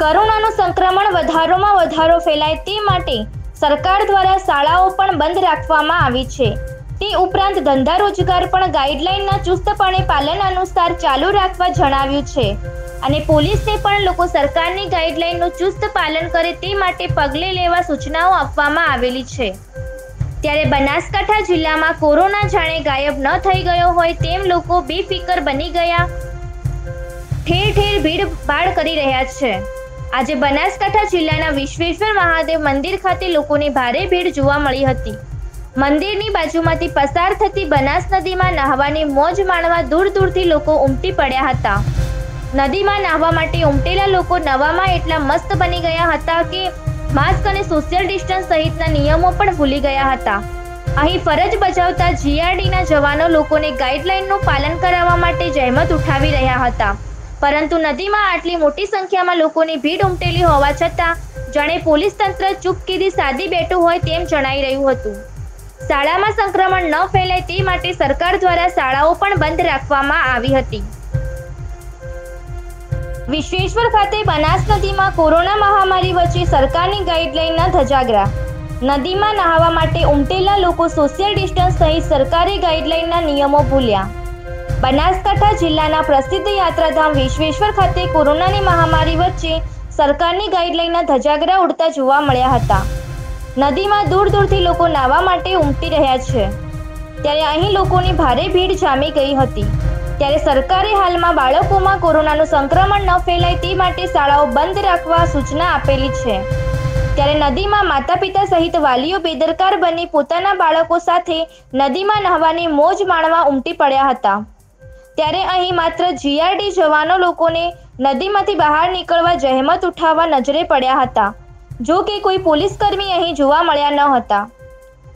કોરોનાનું સંક્રમણ વધારોમાં વધારો ફેલાય તે માટે સરકાર દ્વારા શાળાઓ પણ બંધ રાખવામાં આવી છે. તે ઉપરાંત ધંધા રોજગાર પણ ગાઈડલાઈનના ચુસ્તપણે પાલન અનુસાર ચાલુ રાખવા જણાવ્યું છે. અને પોલીસને પણ લોકો સરકારની ગાઈડલાઈનનું ચુસ્ત પાલન કરે તે માટે પગલે લેવા સૂચનાઓ આપવામાં આવેલી છે. ત્યારે બનાસકાંઠા જિલ્લામાં કોરોના જાણે ગાયબ ન થઈ ગયો હોય તેમ લોકો બેફિકર બની ગયા. ઠેર ઠેર ભીડ ભાડ કરી રહ્યા છે. આજે બનાસકાંઠા જિલ્લાના વિશ્વેશ્વર મહાદેવ મંદિર ખાતે લોકોની ભારે ભીડ જોવા મળી હતી. મંદિરની બાજુમાંથી પસાર થતી બનાસ નદીમાં નહાવાની મોજ માણવા દૂર દૂરથી લોકો ઉમટી પડ્યા હતા. નદીમાં નહાવા માટે ઉમટેલા લોકો નવામાં એટલા મસ્ત બની ગયા હતા કે માસ્ક અને સોશિયલ ડિસ્ટન્સ સહિતના નિયમો પણ ભૂલી ગયા હતા. અહીં ફરજ બજાવતા જીઆરડીના જવાનો લોકોને ગાઈડલાઈનનું પાલન કરાવવા માટે જહેમત ઉઠાવી રહ્યા હતા. પરંતુ નદીમાં આટલી મોટી સંખ્યામાં લોકોની ભીડ ઉમટેલી હોવા છતાં, જાણે પોલીસ તંત્ર ચૂપકીદી સાદી બેઠું હોય તેમ જણાઈ રહ્યું હતું. શાળામાં સંક્રમણ ન ફેલાય તે માટે સરકાર દ્વારા શાળાઓ પણ બંધ રાખવામાં આવી હતી. વિશ્વેશ્વર ખાતે બનાસ નદીમાં કોરોના મહામારી વચ્ચે સરકારની ગાઈડલાઈનના ધજાગરા. નદીમાં નહાવા માટે ઉમટેલા લોકો સોશિયલ ડિસ્ટન્સ સહિત સરકારી ગાઈડલાઈનના નિયમો ભૂલ્યા. બનાસકાંઠા જિલ્લાના પ્રસિદ્ધ યાત્રાધામ વિશ્વેશ્વર ખાતે કોરોનાની મહામારી વચ્ચે સરકારની ગાઈડલાઈનના ધજાગરા ઉડતા જોવા મળ્યા હતા. નદીમાં દૂર દૂરથી લોકો નાહવા માટે ઉમટી રહ્યા છે. ત્યારે અહીં લોકોની ભારે ભીડ જામી ગઈ હતી. ત્યારે સરકારે હાલમાં બાળકોમાં કોરોનાનું સંક્રમણ ન ફેલાય તે માટે શાળાઓ બંધ રાખવા સૂચના આપેલી છે. ત્યારે નદીમાં માતા પિતા સહિત વાલીઓ બેદરકાર બની પોતાના બાળકો સાથે નદીમાં નહાવાની મોજ માણવા ઉમટી પડ્યા હતા. ત્યારે અહીં માત્ર જીઆરડી જવાનો લોકોને નદીમાંથી બહાર નીકળવા જહેમત ઉઠાવવા નજરે પડ્યા હતા, જો કે કોઈ પોલીસ કર્મી અહીં જોવા મળ્યા ન હતા.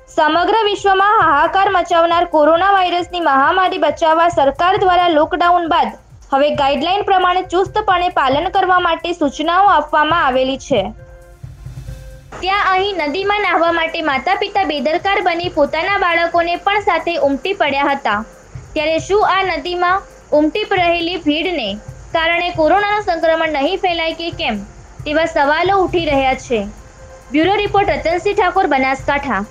સમગ્ર વિશ્વમાં હાહાકાર મચાવનાર કોરોના વાયરસની મહામારી બચાવવા સરકાર દ્વારા લોકડાઉન બાદ હવે ગાઈડલાઈન પ્રમાણે ચુસ્તપણે પાલન કરવા માટે સૂચનાઓ આપવામાં આવેલી છે. ત્યાં અહીં નદીમાં નાહવા માટે માતા પિતા બેદરકાર બની પોતાના બાળકોને પણ સાથે ઉમટી પડ્યા હતા. ત્યારે શું આ નદીમાં ઉમટી રહેલી ભીડને કારણે કોરોનાનું સંક્રમણ નહીં ફેલાય કે કેમ? તેવા સવાલો ઉઠી રહ્યા છે. Bureau report Ratansinh Thakor Banaskantha.